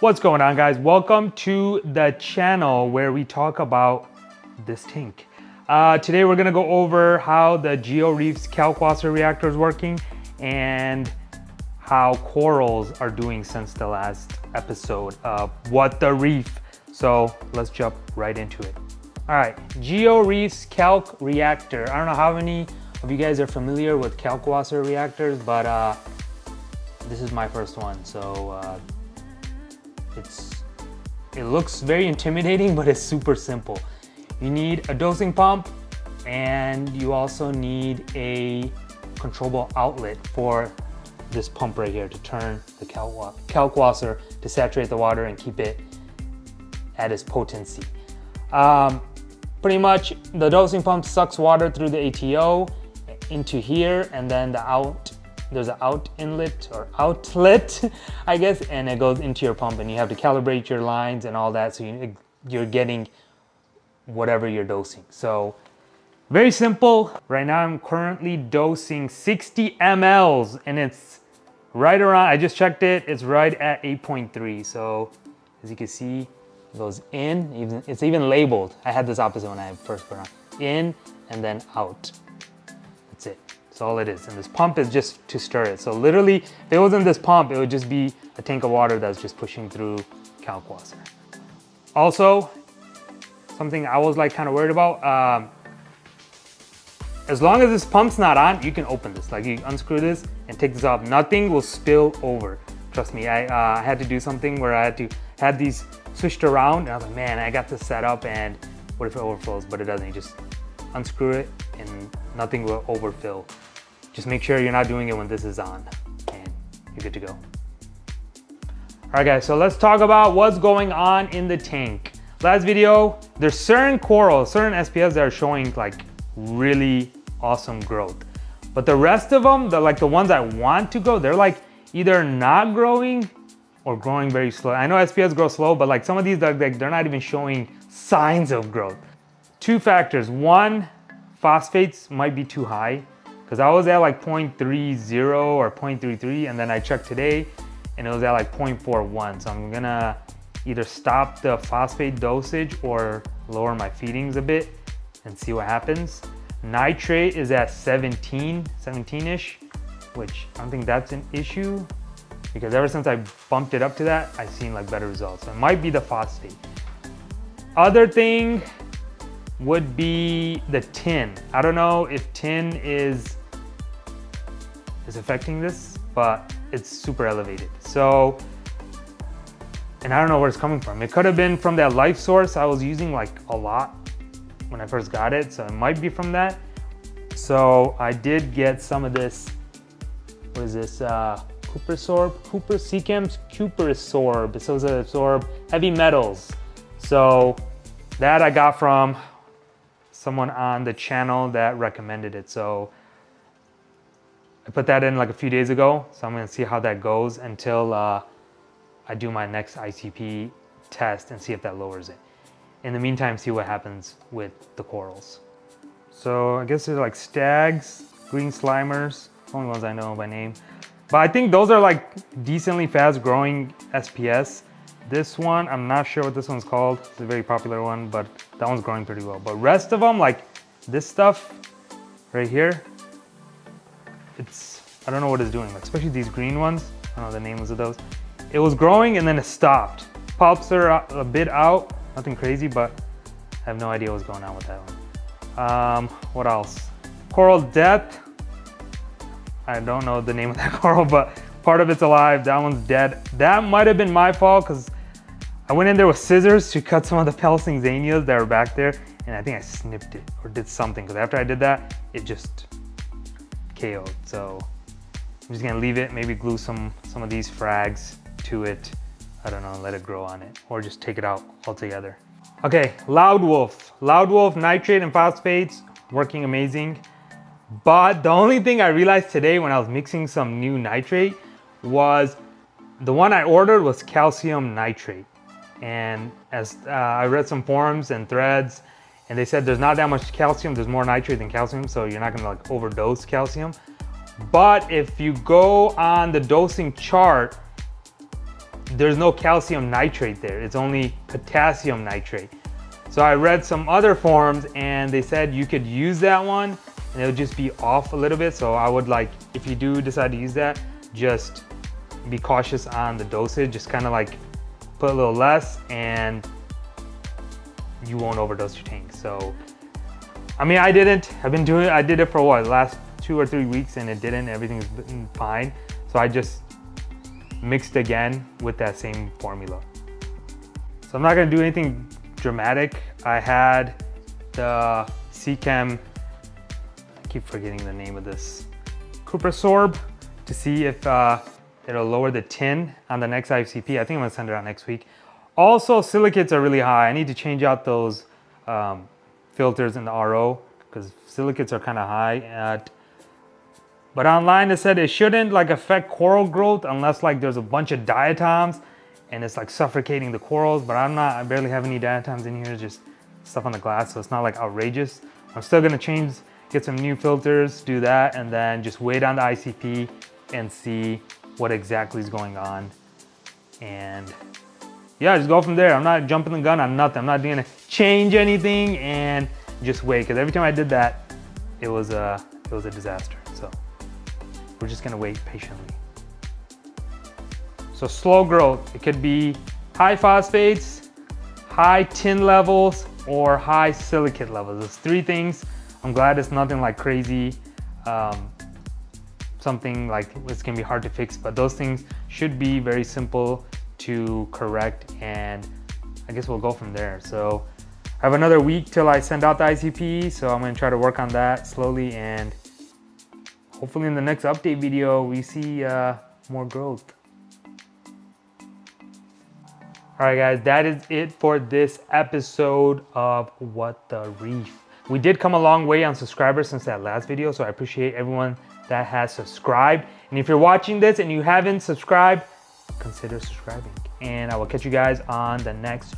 What's going on guys? Welcome to the channel where we talk about this tank. Uh, today we're gonna go over how the GeoReef's Kalkwasser reactor is working and how corals are doing since the last episode of What the Reef. So let's jump right into it. All right, GeoReef's Calc reactor. I don't know how many of you guys are familiar with Kalkwasser reactors, but uh, this is my first one. So uh, it's It looks very intimidating, but it's super simple. You need a dosing pump and you also need a controllable outlet for this pump right here to turn the kalkwasser to saturate the water and keep it at its potency. Um, pretty much the dosing pump sucks water through the ATO into here and then the out there's an out inlet or outlet, I guess, and it goes into your pump and you have to calibrate your lines and all that so you, you're getting whatever you're dosing. So very simple. Right now I'm currently dosing 60 mLs and it's right around, I just checked it, it's right at 8.3. So as you can see, it goes in, even, it's even labeled. I had this opposite when I first put on. In and then out. That's it. That's all it is. And this pump is just to stir it. So literally, if it wasn't this pump, it would just be a tank of water that's just pushing through kalkwasser. Also, something I was like kind of worried about, um, as long as this pump's not on, you can open this. Like you unscrew this and take this off. Nothing will spill over. Trust me, I uh, had to do something where I had to had these switched around and I was like, man, I got this set up and what if it overflows? But it doesn't. You just unscrew it and nothing will overfill. Just make sure you're not doing it when this is on and you're good to go. All right guys, so let's talk about what's going on in the tank. Last video, there's certain corals, certain SPS that are showing like really awesome growth. But the rest of them, the, like the ones I want to grow, they're like either not growing or growing very slow. I know SPS grow slow, but like some of these, they're, like, they're not even showing signs of growth. Two factors. One, phosphates might be too high because I was at like 0.30 or 0.33 and then I checked today and it was at like 0.41. So I'm gonna either stop the phosphate dosage or lower my feedings a bit and see what happens. Nitrate is at 17, 17-ish, which I don't think that's an issue because ever since I bumped it up to that, I've seen like better results. So it might be the phosphate. Other thing would be the tin. I don't know if tin is is affecting this, but it's super elevated. So, and I don't know where it's coming from. It could have been from that life source I was using like a lot when I first got it. So it might be from that. So I did get some of this, what is this? Uh, Cooper Sorb, Cooper Seachem's Cooper Sorb. It says absorb heavy metals. So that I got from someone on the channel that recommended it. So I put that in like a few days ago, so I'm gonna see how that goes until uh, I do my next ICP test and see if that lowers it. In the meantime, see what happens with the corals. So I guess they're like stags, green slimers, only ones I know by name. But I think those are like decently fast growing SPS. This one, I'm not sure what this one's called. It's a very popular one, but that one's growing pretty well. But rest of them, like this stuff right here, it's, I don't know what it's doing, like, especially these green ones. I don't know the names of those. It was growing and then it stopped. Polyps are a bit out, nothing crazy, but I have no idea what's going on with that one. Um, what else? Coral death. I don't know the name of that coral, but part of it's alive, that one's dead. That might have been my fault because I went in there with scissors to cut some of the pulsing xenias that were back there, and I think I snipped it or did something because after I did that, it just KO'd. So I'm just gonna leave it, maybe glue some, some of these frags to it. I don't know, let it grow on it or just take it out altogether. Okay, Loudwolf. Loud Wolf nitrate and phosphates working amazing. But the only thing I realized today when I was mixing some new nitrate was the one I ordered was calcium nitrate. And as uh, I read some forums and threads, and they said there's not that much calcium, there's more nitrate than calcium, so you're not gonna like overdose calcium. But if you go on the dosing chart, there's no calcium nitrate there. It's only potassium nitrate. So I read some other forums and they said you could use that one and it'll just be off a little bit. So I would like, if you do decide to use that, just be cautious on the dosage. Just kind of like put a little less and you won't overdose your tank. So, I mean, I didn't, I've been doing, I did it for what, last two or three weeks and it didn't, everything's been fine. So I just mixed again with that same formula. So I'm not gonna do anything dramatic. I had the Seachem, I keep forgetting the name of this, Cuprisorb to see if uh, it'll lower the tin on the next ICP. I think I'm gonna send it out next week. Also, silicates are really high. I need to change out those um, filters in the RO because silicates are kind of high at but online it said it shouldn't like affect coral growth unless like there's a bunch of diatoms and it's like suffocating the corals. But I'm not, I barely have any diatoms in here, just stuff on the glass. So it's not like outrageous. I'm still gonna change, get some new filters, do that, and then just wait on the ICP and see what exactly is going on. And yeah, just go from there. I'm not jumping the gun on nothing. I'm not gonna change anything and just wait. Cause every time I did that, it was a, it was a disaster. So. We're just gonna wait patiently. So slow growth, it could be high phosphates, high tin levels, or high silicate levels. There's three things. I'm glad it's nothing like crazy, um, something like it's gonna be hard to fix, but those things should be very simple to correct and I guess we'll go from there. So I have another week till I send out the ICP, so I'm gonna try to work on that slowly and hopefully in the next update video, we see uh, more growth. All right, guys, that is it for this episode of What the Reef. We did come a long way on subscribers since that last video, so I appreciate everyone that has subscribed. And if you're watching this and you haven't subscribed, consider subscribing. And I will catch you guys on the next